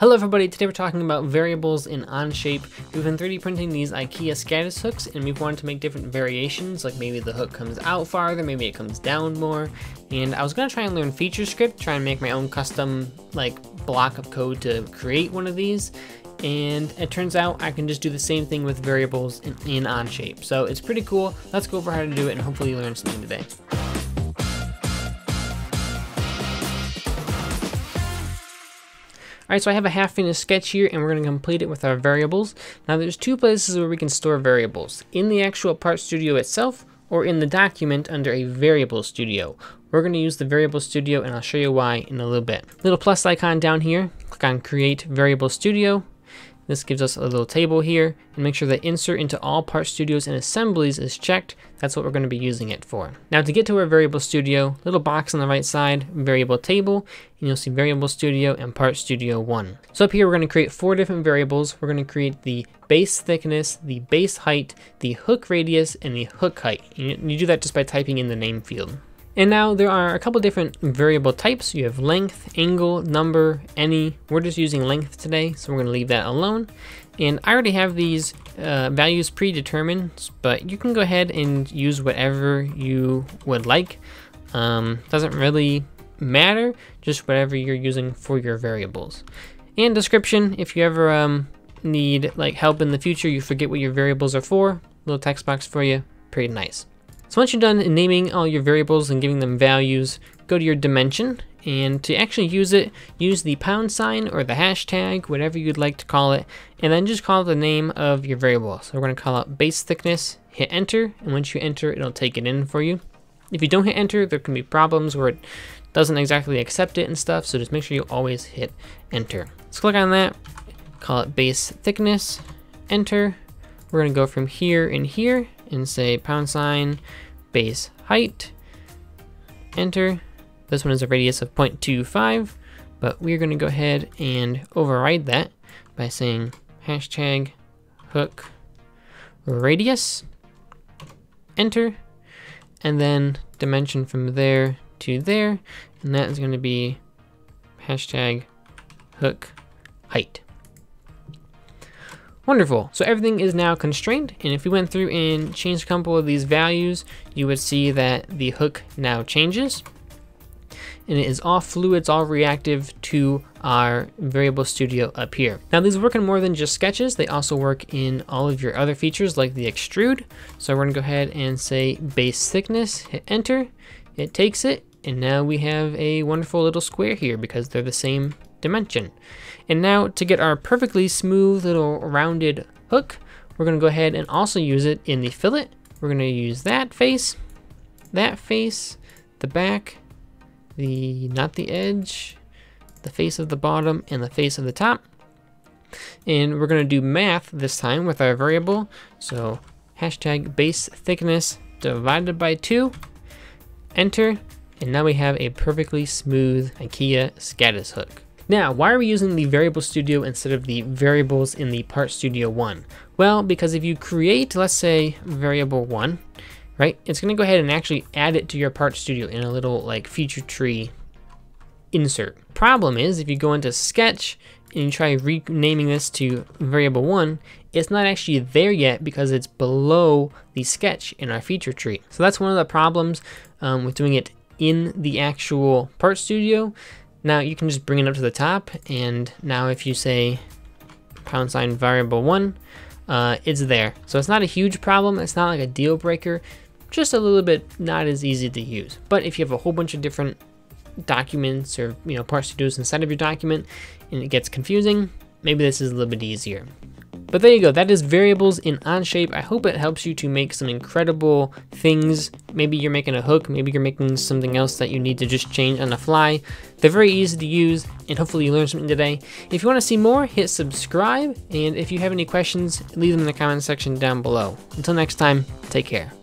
Hello everybody, today we're talking about variables in Onshape. We've been 3D printing these IKEA Skadis hooks and we've wanted to make different variations, like maybe the hook comes out farther, maybe it comes down more. And I was gonna try and learn FeatureScript, try and make my own custom like block of code to create one of these. And it turns out I can just do the same thing with variables in, in Onshape. So it's pretty cool. Let's go over how to do it and hopefully you learn something today. Alright, so I have a half finished sketch here and we're going to complete it with our variables. Now there's two places where we can store variables. In the actual Part Studio itself or in the document under a variable studio. We're going to use the variable studio and I'll show you why in a little bit. Little plus icon down here, click on create variable studio this gives us a little table here and make sure that insert into all part studios and assemblies is checked. That's what we're going to be using it for. Now to get to our variable studio, little box on the right side, variable table, and you'll see variable studio and part studio one. So up here, we're going to create four different variables. We're going to create the base thickness, the base height, the hook radius, and the hook height. And you do that just by typing in the name field. And now there are a couple different variable types. You have length, angle, number, any. We're just using length today, so we're gonna leave that alone. And I already have these uh, values predetermined, but you can go ahead and use whatever you would like. Um, doesn't really matter, just whatever you're using for your variables. And description, if you ever um, need like help in the future, you forget what your variables are for, little text box for you, pretty nice. So once you're done naming all your variables and giving them values, go to your dimension and to actually use it, use the pound sign or the hashtag, whatever you'd like to call it, and then just call the name of your variable. So we're going to call it base thickness, hit enter, and once you enter, it'll take it in for you. If you don't hit enter, there can be problems where it doesn't exactly accept it and stuff, so just make sure you always hit enter. Let's click on that, call it base thickness, enter. We're going to go from here and here and say pound sign base height, enter. This one is a radius of 0.25, but we're going to go ahead and override that by saying hashtag hook radius, enter, and then dimension from there to there, and that is going to be hashtag hook height. Wonderful. So everything is now constrained. And if we went through and changed a couple of these values, you would see that the hook now changes. And it is all fluids, all reactive to our variable studio up here. Now these work in more than just sketches. They also work in all of your other features like the extrude. So we're gonna go ahead and say base thickness, hit enter. It takes it. And now we have a wonderful little square here because they're the same dimension. And now to get our perfectly smooth little rounded hook, we're gonna go ahead and also use it in the fillet. We're gonna use that face, that face, the back, the, not the edge, the face of the bottom, and the face of the top. And we're gonna do math this time with our variable. So hashtag base thickness divided by two, enter, and now we have a perfectly smooth IKEA Skadis hook. Now, why are we using the Variable Studio instead of the variables in the Part Studio 1? Well, because if you create, let's say, variable 1, right, it's going to go ahead and actually add it to your Part Studio in a little like feature tree insert. Problem is, if you go into Sketch and you try renaming this to variable 1, it's not actually there yet because it's below the sketch in our feature tree. So that's one of the problems um, with doing it in the actual Part Studio now you can just bring it up to the top and now if you say pound sign variable one, uh, it's there. So it's not a huge problem. It's not like a deal breaker, just a little bit not as easy to use. But if you have a whole bunch of different documents or you know parts to do inside of your document and it gets confusing, maybe this is a little bit easier. But there you go, that is variables in Onshape. I hope it helps you to make some incredible things. Maybe you're making a hook, maybe you're making something else that you need to just change on the fly. They're very easy to use, and hopefully you learned something today. If you want to see more, hit subscribe, and if you have any questions, leave them in the comment section down below. Until next time, take care.